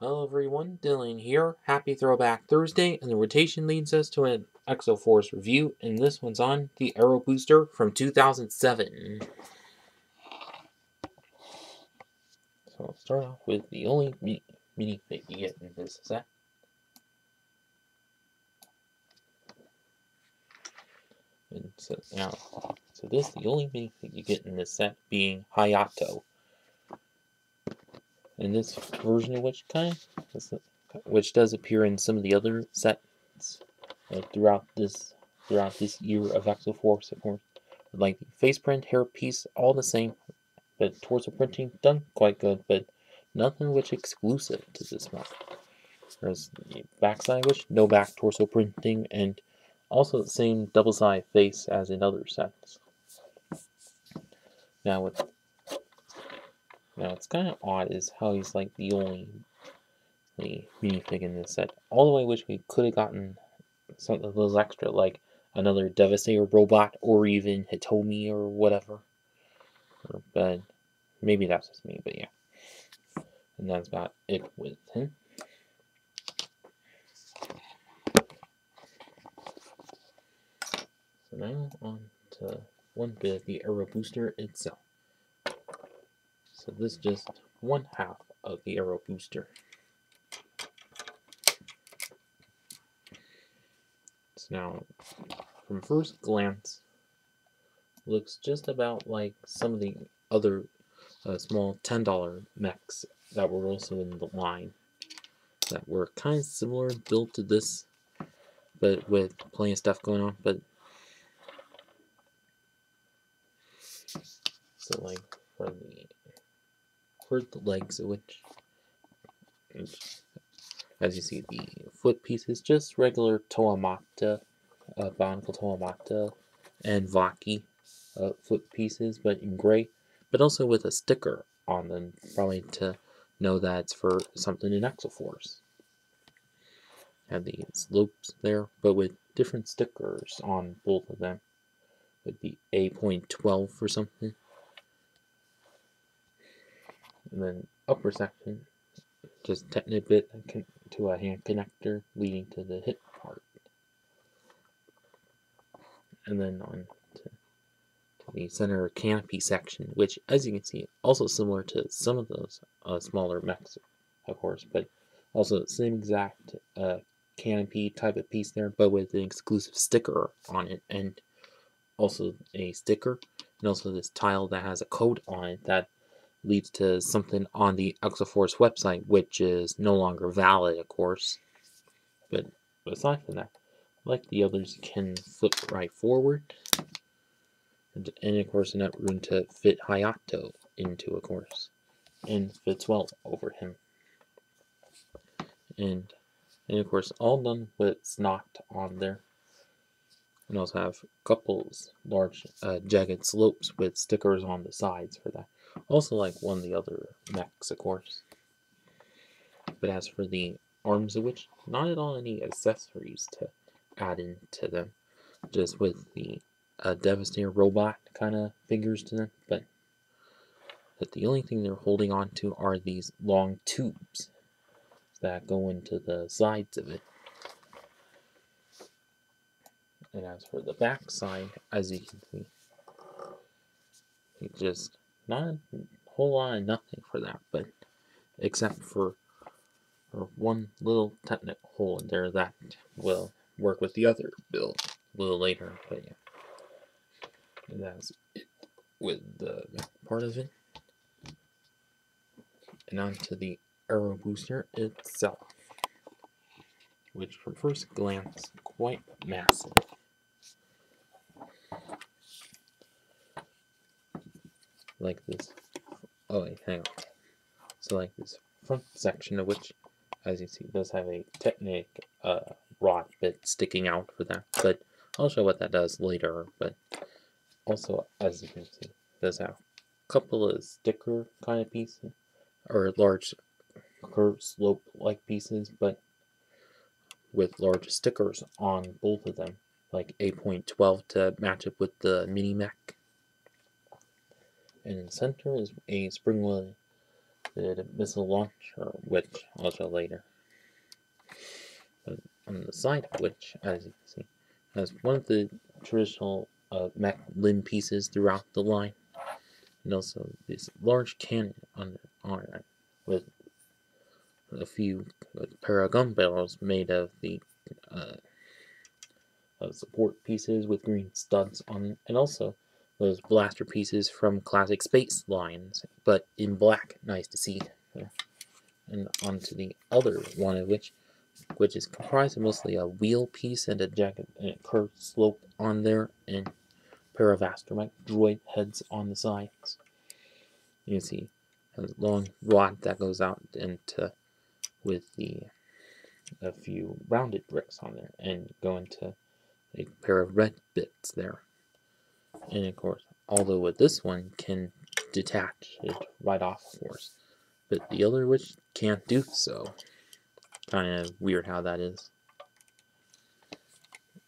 Hello everyone, Dylan here. Happy Throwback Thursday, and the rotation leads us to an Exoforce review, and this one's on the Aero Booster from 2007. So I'll start off with the only mini, thing you get in this set. And so now, so this the only mini thing you get in this set being Hayato in this version of which kind which does appear in some of the other sets uh, throughout this throughout this year of Exoforce, of course. Like the face print, hair piece, all the same, but torso printing done quite good, but nothing which exclusive to this model. There's the backside which no back torso printing and also the same double side face as in other sets. Now with now, it's kind of odd is how he's like the only minifig in this set. Although I wish we could have gotten something a little extra, like another Devastator robot or even Hitomi or whatever. But maybe that's just me, but yeah. And that's about it with him. So now on to one bit of the Aero Booster itself. So this is just one half of the Aero Booster. So now, from first glance, looks just about like some of the other uh, small $10 mechs that were also in the line that were kind of similar built to this but with plenty of stuff going on but so like for the for the legs, which, as you see, the foot piece is just regular Toa Mata, uh, Bionicle Toa Mata, and Vahki uh, foot pieces, but in gray, but also with a sticker on them, probably to know that it's for something in Exoforce. Have the slopes there, but with different stickers on both of them. Would be A.12 for something and then upper section just tighten a bit to a hand connector leading to the hip part. And then on to, to, the center canopy section which as you can see also similar to some of those uh, smaller mechs of course but also the same exact uh, canopy type of piece there but with an exclusive sticker on it and also a sticker and also this tile that has a code on it that leads to something on the Exoforce website, which is no longer valid, of course. But aside from that, like the others, can flip right forward. And, and of course, enough room to fit Hayato into, of course. And fits well over him. And, and of course, all done with SNOT on there. And also have couples large uh, jagged slopes with stickers on the sides for that. Also like one of the other mechs, of course. But as for the arms of which, not at all any accessories to add into them. Just with the uh, Devastator robot kind of figures to them. But, but the only thing they're holding on to are these long tubes that go into the sides of it. And as for the back side, as you can see, it just not a whole lot of nothing for that, but except for, one little technical hole in there that will work with the other build a little later. But yeah, that's it with the part of it. And on to the Aero Booster itself, which from first glance quite massive. Like this. Oh wait, hang on. So like this front section of which, as you see, does have a Technic uh, rod bit sticking out for that. But I'll show what that does later. But also, as you can see, does have a couple of sticker kind of pieces, or large curved slope like pieces, but with large stickers on both of them, like 8.12 to match up with the mini mech and in the center is a spring the missile launcher, which I'll show later. But on the side of which, as you can see, has one of the traditional uh, mech limb pieces throughout the line, and also this large cannon on on it with a few gun barrels made of the uh, uh, support pieces with green studs on and also those blaster pieces from classic space lines, but in black. Nice to see. And onto the other one of which, which is comprised of mostly a wheel piece and a jacket and a curved slope on there, and a pair of astromech droid heads on the sides. You can see a long rod that goes out into with the a few rounded bricks on there and go into a pair of red bits there. And of course, although with this one can detach it right off, of course, but the other which can't do so. Kind of weird how that is.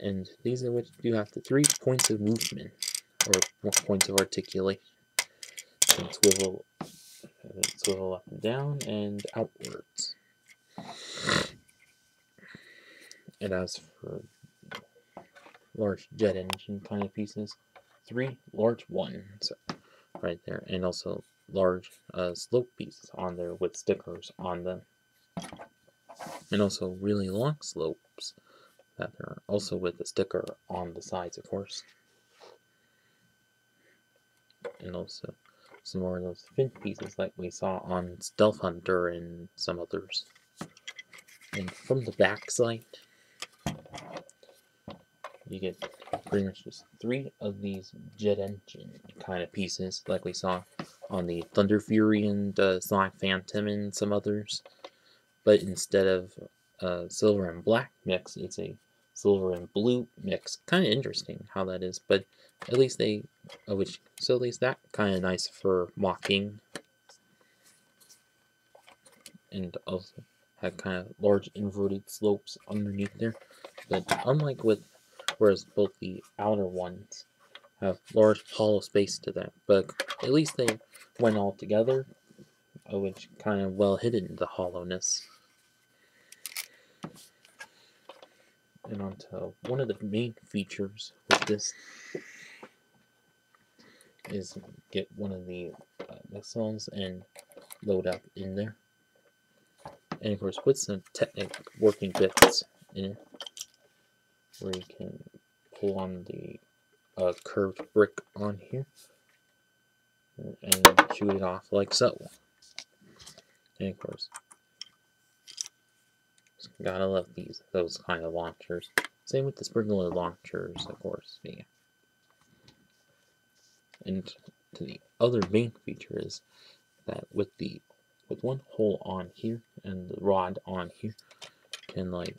And these are which do have the three points of movement, or points of articulation. And swivel, and swivel up and down and outwards. And as for large jet engine kind of pieces, three large ones right there, and also large uh, slope pieces on there with stickers on them. And also really long slopes that are also with a sticker on the sides, of course. And also some more of those fin pieces like we saw on Stealth Hunter and some others. And from the back side, you get pretty much just three of these jet engine kind of pieces, like we saw on the Thunder Fury and uh, Sonic Phantom and some others. But instead of uh, silver and black mix, it's a silver and blue mix. Kind of interesting how that is, but at least they, uh, which so at least that kind of nice for MOCing, and also have kind of large inverted slopes underneath there. But unlike with whereas both the outer ones have large hollow space to them. But at least they went all together, uh, which kind of well hidden the hollowness. And onto one of the main features with this is get one of the uh, and load up in there. And of course, with some technic working bits in it where you can pull on the uh, curved brick on here and shoot it off like so. And of course, gotta love these those kind of launchers. Same with the sprinkler launchers, of course. Yeah. And to the other main feature is that with the with one hole on here and the rod on here can like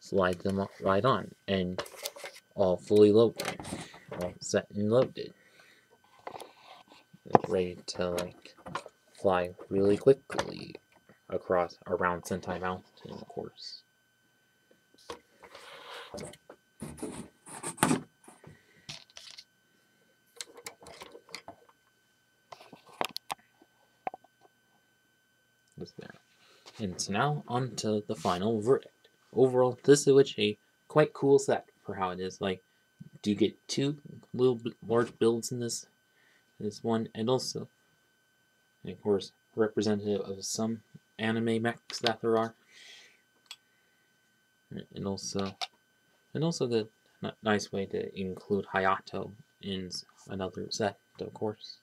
slide them right on and all fully loaded, all set and loaded. ready to like fly really quickly across around Sentai Mountain, of course. And so now on to the final verdict overall, this is which a quite cool set for how it is. Like, do you get two little large builds in this this one, and also, and of course, representative of some anime mechs that there are, and also, and also the nice way to include Hayato in another set, of course.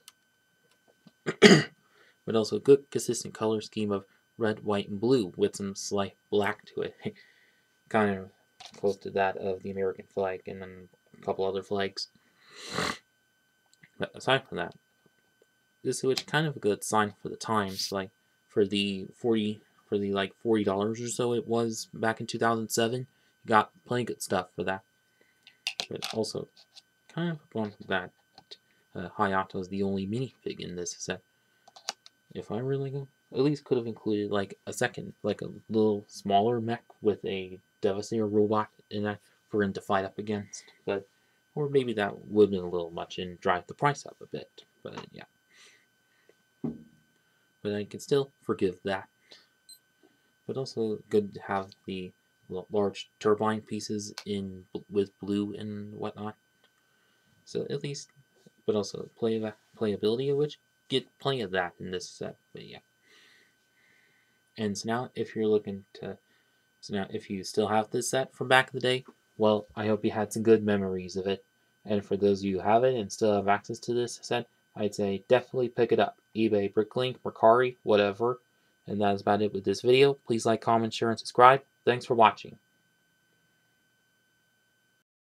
but also good consistent color scheme of red, white, and blue with some slight black to it. kind of close to that of the American flag and then a couple other flags. But aside from that, this is kind of a good sign for the times, like for the 40 for the like $40 or so it was back in 2007. You got plenty good stuff for that. But also, kind of one that uh, Hayato is the only minifig in this set. If I really go, at least could have included like a second, like a little smaller mech with a Devastator robot in that for him to fight up against. But or maybe that would have been a little much and drive the price up a bit. But yeah. but I can still forgive that. But also good to have the large turbine pieces in with blue and whatnot. So at least, but also play playability of which get plenty of that in this set. But yeah. And so now, if you're looking to, so now if you still have this set from back in the day, well, I hope you had some good memories of it. And for those of you who have it and still have access to this set, I'd say definitely pick it up. eBay, Bricklink, Mercari, whatever. And that is about it with this video. Please like, comment, share, and subscribe. Thanks for watching.